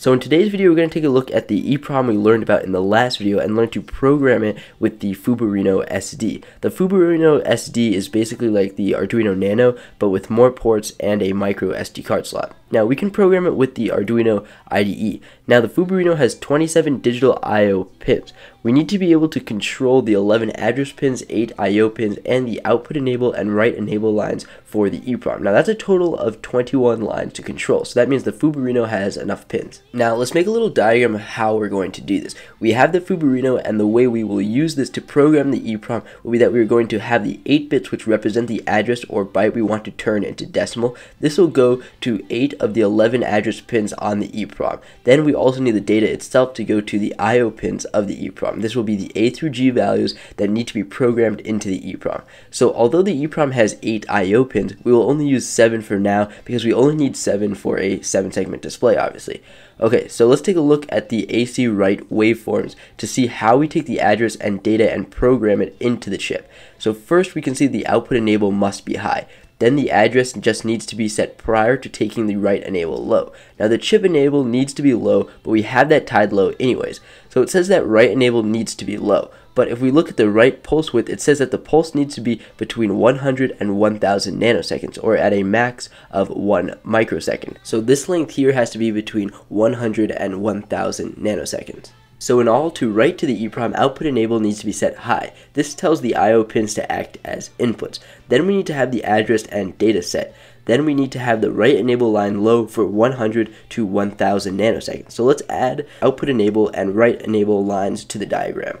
So in today's video, we're going to take a look at the EEPROM we learned about in the last video and learn to program it with the Fubarino SD. The Fubarino SD is basically like the Arduino Nano, but with more ports and a micro SD card slot. Now we can program it with the Arduino IDE. Now the Fubarino has 27 digital I.O. pins. We need to be able to control the 11 address pins, 8 I.O. pins, and the output enable and write enable lines for the EEPROM. Now that's a total of 21 lines to control, so that means the Fubarino has enough pins. Now let's make a little diagram of how we're going to do this. We have the Fubarino and the way we will use this to program the EEPROM will be that we're going to have the 8 bits which represent the address or byte we want to turn into decimal. This will go to 8 of the 11 address pins on the EEPROM. Then we also need the data itself to go to the I.O. pins of the EEPROM. This will be the A through G values that need to be programmed into the EEPROM. So although the EEPROM has 8 I.O. pins, we will only use 7 for now because we only need 7 for a 7 segment display obviously. Okay, so let's take a look at the AC write waveforms to see how we take the address and data and program it into the chip. So first we can see the output enable must be high. Then the address just needs to be set prior to taking the write enable low. Now the chip enable needs to be low, but we have that tied low anyways. So it says that write enable needs to be low. But if we look at the write pulse width, it says that the pulse needs to be between 100 and 1000 nanoseconds, or at a max of 1 microsecond. So this length here has to be between 100 and 1000 nanoseconds. So in all, to write to the EEPROM, output enable needs to be set high. This tells the I.O. pins to act as inputs. Then we need to have the address and data set. Then we need to have the write enable line low for 100 to 1000 nanoseconds. So let's add output enable and write enable lines to the diagram.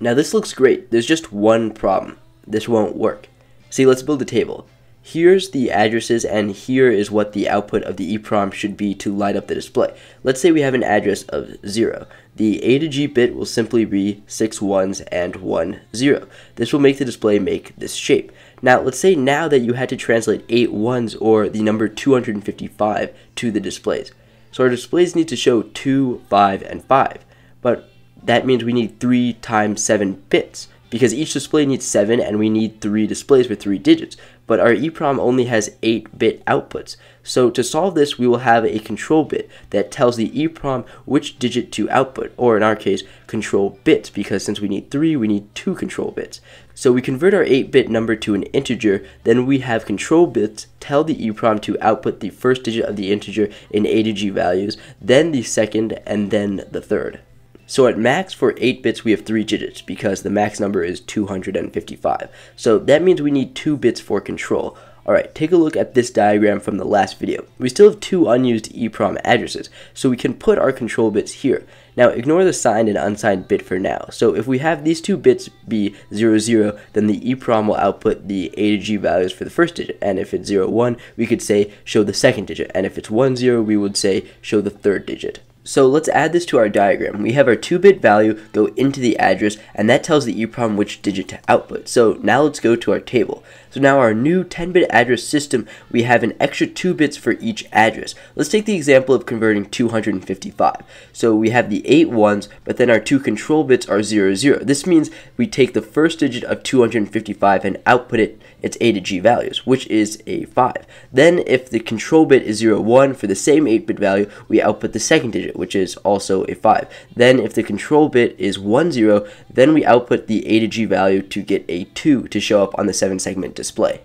Now this looks great, there's just one problem. This won't work. See, let's build a table. Here's the addresses and here is what the output of the EEPROM should be to light up the display. Let's say we have an address of 0. The A to G bit will simply be 6 ones and 1 0. This will make the display make this shape. Now let's say now that you had to translate 8 ones or the number 255 to the displays. So our displays need to show 2, 5, and 5. But that means we need 3 times 7 bits because each display needs 7 and we need 3 displays with 3 digits, but our EEPROM only has 8-bit outputs. So to solve this, we will have a control bit that tells the EEPROM which digit to output, or in our case, control bits, because since we need 3, we need 2 control bits. So we convert our 8-bit number to an integer, then we have control bits tell the EEPROM to output the first digit of the integer in A to G values, then the second, and then the third. So at max for 8 bits we have 3 digits because the max number is 255. So that means we need 2 bits for control. Alright, take a look at this diagram from the last video. We still have two unused EEPROM addresses, so we can put our control bits here. Now ignore the signed and unsigned bit for now. So if we have these two bits be 00, 0, then the EEPROM will output the A to G values for the first digit. And if it's 01, 1, we could say show the second digit. And if it's 10, 0, we would say show the third digit. So let's add this to our diagram. We have our 2-bit value go into the address, and that tells the EEPROM which digit to output. So now let's go to our table. So now our new 10-bit address system, we have an extra 2 bits for each address. Let's take the example of converting 255. So we have the 8 ones, but then our two control bits are 00. 0. This means we take the first digit of 255 and output it its A to G values, which is a 5. Then if the control bit is 0, 1 for the same 8-bit value, we output the second digit, which is also a 5. Then if the control bit is 1, 0, then we output the A to G value to get a 2 to show up on the 7 segment display.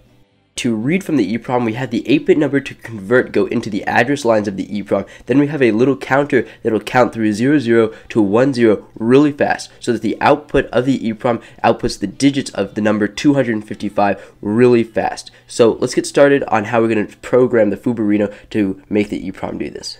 To read from the EEPROM, we have the 8-bit number to convert go into the address lines of the EEPROM. Then we have a little counter that will count through 00 to 10 really fast so that the output of the EEPROM outputs the digits of the number 255 really fast. So let's get started on how we're going to program the Fubarino to make the EEPROM do this.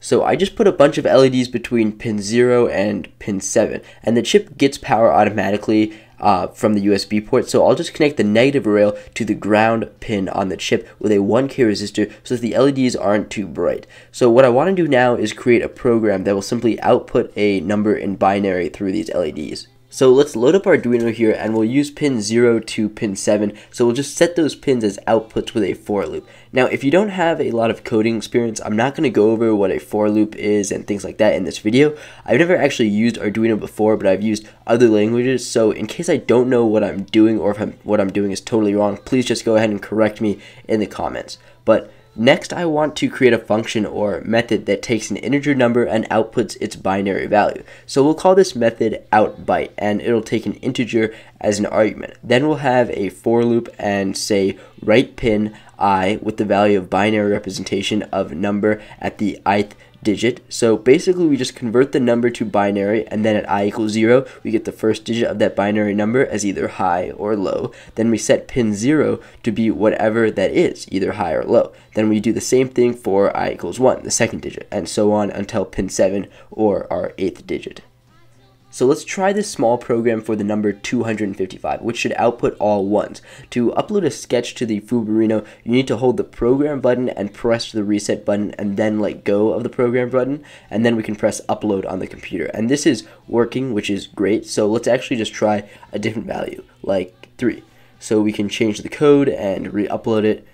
So I just put a bunch of LEDs between pin 0 and pin 7 and the chip gets power automatically uh, from the USB port. So I'll just connect the negative rail to the ground pin on the chip with a 1K resistor so that the LEDs aren't too bright. So what I want to do now is create a program that will simply output a number in binary through these LEDs. So let's load up Arduino here and we'll use pin 0 to pin 7. So we'll just set those pins as outputs with a for loop. Now if you don't have a lot of coding experience, I'm not going to go over what a for loop is and things like that in this video. I've never actually used Arduino before, but I've used other languages. So in case I don't know what I'm doing or if I'm, what I'm doing is totally wrong, please just go ahead and correct me in the comments. But Next, I want to create a function or method that takes an integer number and outputs its binary value. So we'll call this method outByte, and it'll take an integer as an argument. Then we'll have a for loop and say write pin i with the value of binary representation of number at the ith digit. So basically we just convert the number to binary and then at i equals 0 we get the first digit of that binary number as either high or low. Then we set pin 0 to be whatever that is, either high or low. Then we do the same thing for i equals 1, the second digit, and so on until pin 7 or our 8th digit. So let's try this small program for the number 255, which should output all ones. To upload a sketch to the Fubarino, you need to hold the program button and press the reset button and then let go of the program button, and then we can press upload on the computer. And this is working, which is great. So let's actually just try a different value, like 3. So we can change the code and re-upload it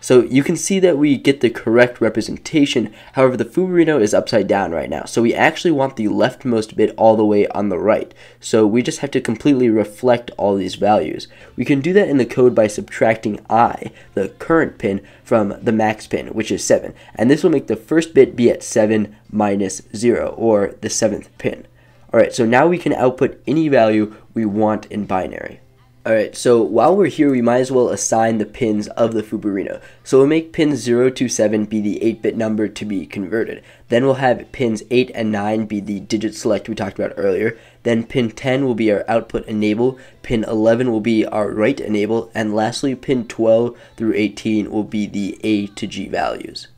so you can see that we get the correct representation, however the Fubarino is upside down right now. So we actually want the leftmost bit all the way on the right. So we just have to completely reflect all these values. We can do that in the code by subtracting i, the current pin, from the max pin, which is 7. And this will make the first bit be at 7 minus 0, or the 7th pin. Alright, so now we can output any value we want in binary. Alright, so while we're here, we might as well assign the pins of the Fubarino. So we'll make pin 0 to 7 be the 8-bit number to be converted. Then we'll have pins 8 and 9 be the digit select we talked about earlier. Then pin 10 will be our output enable, pin 11 will be our write enable, and lastly pin 12 through 18 will be the A to G values.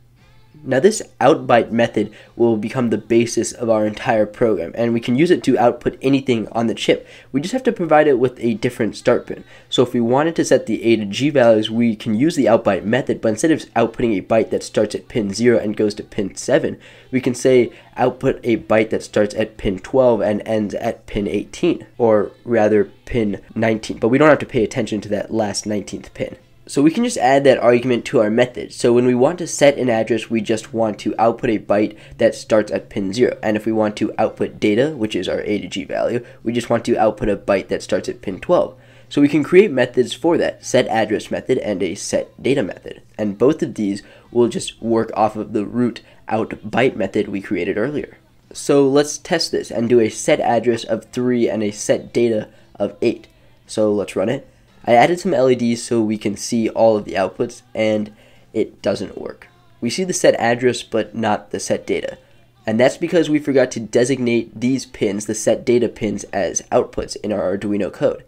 Now this outbyte method will become the basis of our entire program and we can use it to output anything on the chip. We just have to provide it with a different start pin. So if we wanted to set the A to G values, we can use the outbyte method, but instead of outputting a byte that starts at pin 0 and goes to pin 7, we can say output a byte that starts at pin 12 and ends at pin 18, or rather pin 19. But we don't have to pay attention to that last 19th pin. So we can just add that argument to our method. So when we want to set an address, we just want to output a byte that starts at pin 0. And if we want to output data, which is our A to G value, we just want to output a byte that starts at pin 12. So we can create methods for that, set address method and a set data method. And both of these will just work off of the root out byte method we created earlier. So let's test this and do a set address of 3 and a set data of 8. So let's run it. I added some LEDs so we can see all of the outputs and it doesn't work. We see the set address but not the set data. And that's because we forgot to designate these pins, the set data pins, as outputs in our Arduino code.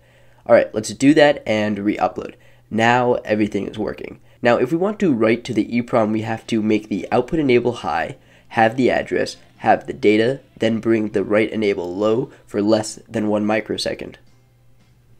Alright, let's do that and re-upload. Now everything is working. Now if we want to write to the EEPROM, we have to make the output enable high, have the address, have the data, then bring the write enable low for less than one microsecond.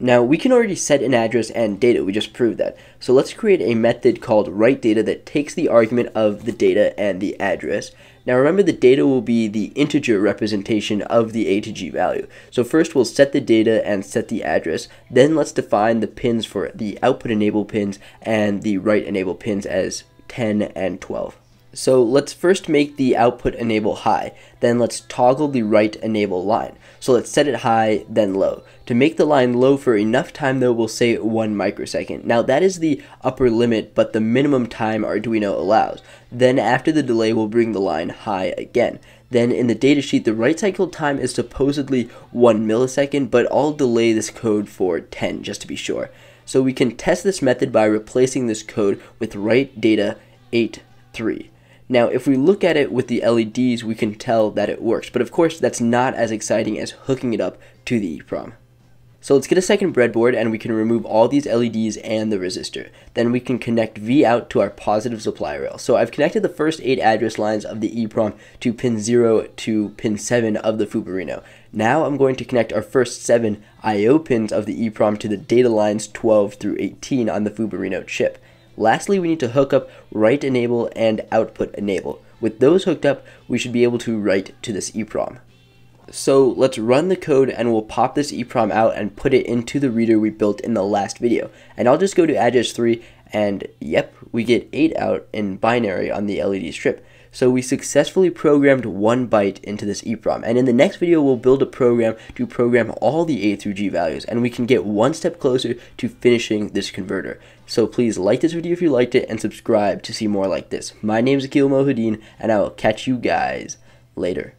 Now we can already set an address and data, we just proved that. So let's create a method called write data that takes the argument of the data and the address. Now remember the data will be the integer representation of the A to G value. So first we'll set the data and set the address, then let's define the pins for the output enable pins and the write enable pins as 10 and 12. So let's first make the output enable high, then let's toggle the write enable line. So let's set it high, then low. To make the line low for enough time though, we'll say 1 microsecond. Now that is the upper limit, but the minimum time Arduino allows. Then after the delay, we'll bring the line high again. Then in the datasheet, the write cycle time is supposedly 1 millisecond, but I'll delay this code for 10 just to be sure. So we can test this method by replacing this code with write data 8 3. Now, if we look at it with the LEDs, we can tell that it works, but of course that's not as exciting as hooking it up to the EEPROM. So let's get a second breadboard and we can remove all these LEDs and the resistor. Then we can connect V out to our positive supply rail. So I've connected the first 8 address lines of the EEPROM to pin 0 to pin 7 of the Fubarino. Now I'm going to connect our first 7 I.O. pins of the EEPROM to the data lines 12 through 18 on the Fubarino chip. Lastly, we need to hook up write enable and output enable. With those hooked up, we should be able to write to this EEPROM. So let's run the code and we'll pop this EEPROM out and put it into the reader we built in the last video. And I'll just go to address 3 and yep, we get 8 out in binary on the LED strip. So we successfully programmed one byte into this EEPROM. And in the next video, we'll build a program to program all the A through G values. And we can get one step closer to finishing this converter. So please like this video if you liked it and subscribe to see more like this. My name is Ahkeel Mohideen and I will catch you guys later.